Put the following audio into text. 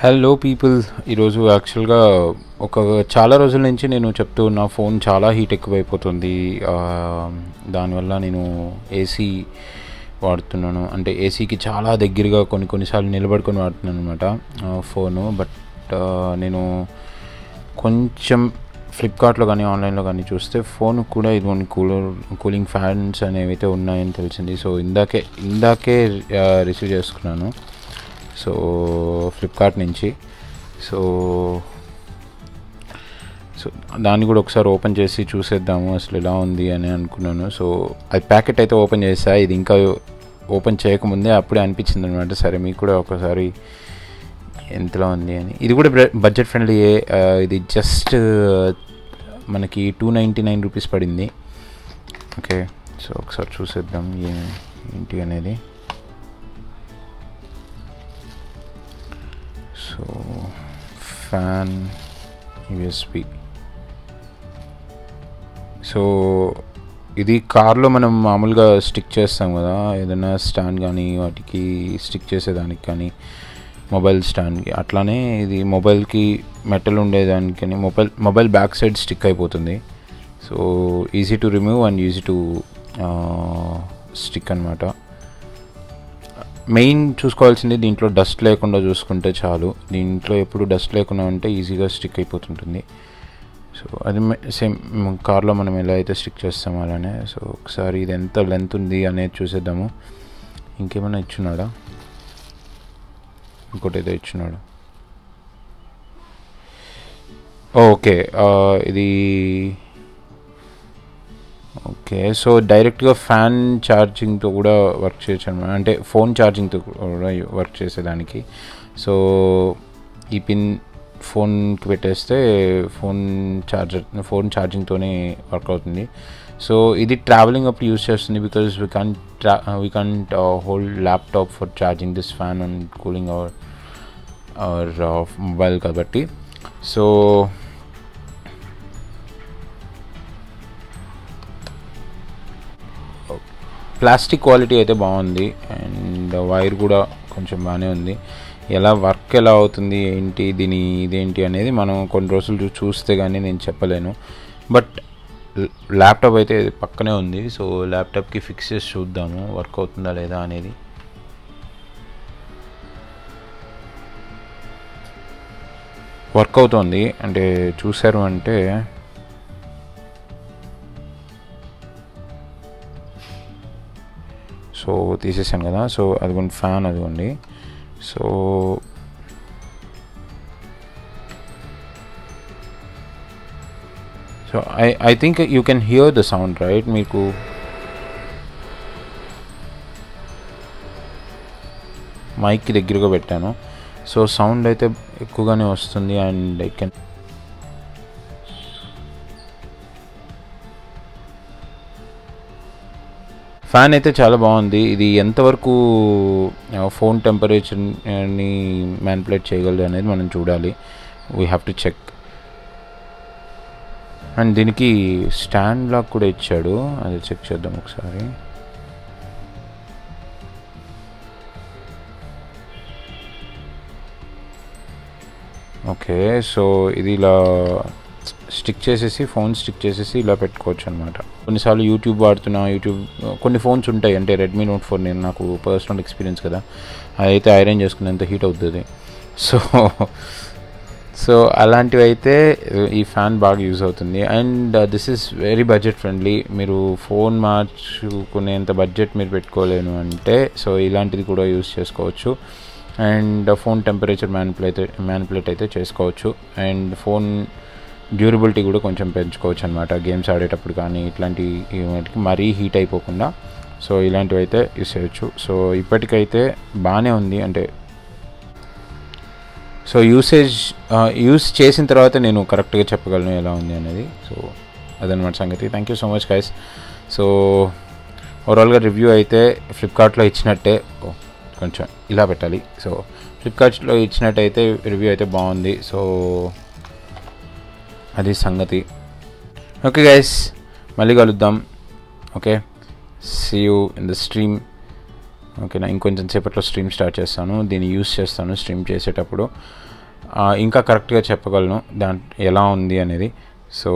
Hello people ఈరోజు యాక్చువల్గా ఒక చాలా రోజుల నుంచి నేను చెప్తూ ఉన్న ఫోన్ చాలా హీట్ ఎక్కువైపోతుంది. దానివల్ల నేను ఏసీ వాడుతున్నాను. అంటే ఏసీకి చాలా దగ్గరగా కొన్ని కొన్నిసార్లు నిలబడుకొని వాడుతున్నాను అనమాట ఫోను బట్ నేను కొంచెం ఫ్లిప్కార్ట్లో కానీ ఆన్లైన్లో కానీ చూస్తే ఫోన్ కూడా ఇదిగోండి కూలర్ కూలింగ్ ఫ్యాన్స్ అనేవి అయితే ఉన్నాయని తెలిసింది. సో ఇందాకే ఇందాకే రిసీవ్ చేసుకున్నాను. సో ఫ్లిప్కార్ట్ నుంచి. సో సో దాన్ని కూడా ఒకసారి ఓపెన్ చేసి చూసేద్దాము అసలు ఎలా ఉంది అని అనుకున్నాను. సో అది ప్యాకెట్ అయితే ఓపెన్ చేసా. ఇది ఇంకా ఓపెన్ చేయకముందే అప్పుడే అనిపించింది అనమాట సరే మీకు కూడా ఒకసారి ఎంతలో ఉంది అని. ఇది కూడా బడ్జెట్ ఫ్రెండ్లీ ఇది జస్ట్ మనకి టూ నైంటీ నైన్ రూపీస్ పడింది. ఓకే సో ఒకసారి చూసేద్దాం ఏంటి అనేది. సో ఫ్యాన్ USB సో ఇది కార్లో మనం మామూలుగా స్టిక్ చేస్తాం కదా ఏదైనా స్టాండ్ కానీ వాటికి స్టిక్ చేసేదానికి కానీ మొబైల్ స్టాండ్కి అట్లానే ఇది మొబైల్కి మెటల్ ఉండేదానికి mobile mobile back side stick అయిపోతుంది. So easy to remove and easy to stick అనమాట మెయిన్ చూసుకోవాల్సింది దీంట్లో డస్ట్ లేకుండా చూసుకుంటే చాలు. దీంట్లో ఎప్పుడు డస్ట్ లేకుండా ఉంటే ఈజీగా స్టిక్ అయిపోతుంటుంది. సో అది సేమ్ కార్లో మనం ఎలా అయితే స్టిక్ చేస్తామో అలానే. సో ఒకసారి ఇది ఎంత లెంత్ ఉంది అనేది చూసేద్దాము. ఇంకేమైనా ఇచ్చున్నాడా? ఇంకోటి ఏదో ఇచ్చున్నాడు. ఓకే ఇది ఓకే సో డైరెక్ట్గా ఫ్యాన్ ఛార్జింగ్తో కూడా వర్క్ చేయొచ్చు అనమాట అంటే ఫోన్ ఛార్జింగ్తో కూడా వర్క్ చేసేదానికి. సో ఈ పిన్ ఫోన్కి పెట్టేస్తే ఫోన్ ఛార్జర్ ఫోన్ ఛార్జింగ్తోనే వర్క్ అవుతుంది. సో ఇది ట్రావెలింగ్ అప్పుడు యూస్ చేస్తుంది బికాజ్ వీ కాన్ ట్రా we can't hold laptop for charging this fan and cooling our our mobile కాబట్టి. సో ప్లాస్టిక్ క్వాలిటీ అయితే బాగుంది. అండ్ వైర్ కూడా కొంచెం బాగానే ఉంది. ఎలా వర్క్ ఎలా అవుతుంది ఏంటి దీని ఇదేంటి అనేది మనం కొన్ని రోజులు చూ- చూస్తే కానీ నేను చెప్పలేను. బట్ ల్యాప్టాప్ అయితే పక్కనే ఉంది. సో ల్యాప్టాప్కి ఫిక్స్ చేసి చూద్దాము. వర్క్ అవుతుందా లేదా అనేది. వర్క్ అవుతోంది. అంటే చూసారు అంటే సో తీసేసాను కదా. సో అదిగోండి ఫ్యాన్ అదిగోండి so so I I think you can hear the sound right? మీకు మైక్కి దగ్గరగా పెట్టాను. సో సౌండ్ అయితే ఎక్కువగానే వస్తుంది అండ్ ఐ కెన్ ఫ్యాన్ అయితే చాలా బాగుంది. ఇది ఎంతవరకు ఫోన్ టెంపరేచర్ని మ్యాన్పులేట్ చేయగలదు అనేది మనం చూడాలి. We have to check and దీనికి స్టాండ్ లాక్ కూడా ఇచ్చాడు. అది చెక్ చేద్దాం ఒకసారి. ఓకే సో ఇది ఇలా స్టిక్ చేసేసి ఫోన్ స్టిక్ చేసేసి ఇలా పెట్టుకోవచ్చు అనమాట కొన్నిసార్లు యూట్యూబ్ వాడుతున్నా యూట్యూబ్ కొన్ని ఫోన్స్ ఉంటాయి. అంటే రెడ్మీ నోట్ ఫోర్ నేను నాకు పర్సనల్ ఎక్స్పీరియన్స్ కదా. అదైతే ఐరన్ చేసుకునేంత హీట్ అవుతుంది సో సో అలాంటివి అయితే ఈ ఫ్యాన్ బాగా యూజ్ అవుతుంది. And this is very budget friendly మీరు ఫోన్ మార్చుకునేంత బడ్జెట్ మీరు పెట్టుకోలేను అంటే సో ఇలాంటిది కూడా యూజ్ చేసుకోవచ్చు. And phone temperature manipulate manipulate అయితే చేసుకోవచ్చు. అండ్ ఫోన్ డ్యూరబిలిటీ కూడా కొంచెం పెంచుకోవచ్చు అనమాట గేమ్స్ ఆడేటప్పుడు కానీ ఇట్లాంటి మరీ హీట్ అయిపోకుండా. సో ఇలాంటివి అయితే యూస్ చేయొచ్చు సో ఇప్పటికైతే బాగానే ఉంది. అంటే సో యూసేజ్ యూస్ చేసిన తర్వాత నేను కరెక్ట్గా చెప్పగలను ఎలా ఉంది అనేది. సో అదనమాట సంగతి. Thank you so much guys so ఓవరాల్గా రివ్యూ అయితే ఫ్లిప్కార్ట్లో ఇచ్చినట్టే. కొంచెం ఇలా పెట్టాలి. సో ఫ్లిప్కార్ట్లో ఇచ్చినట్టయితే రివ్యూ అయితే బాగుంది. సో అది సంగతి. ఓకే గైస్ మళ్ళీ కలుద్దాం. Okay see you in the stream ఓకేనా ఇంకొంచెం సేపట్లో స్ట్రీమ్ స్టార్ట్ చేస్తాను. దీన్ని యూస్ చేస్తాను స్ట్రీమ్ చేసేటప్పుడు. Ah, ఇంకా కరెక్ట్గా చెప్పగలను. దాంట్ ఎలా ఉంది అనేది. సో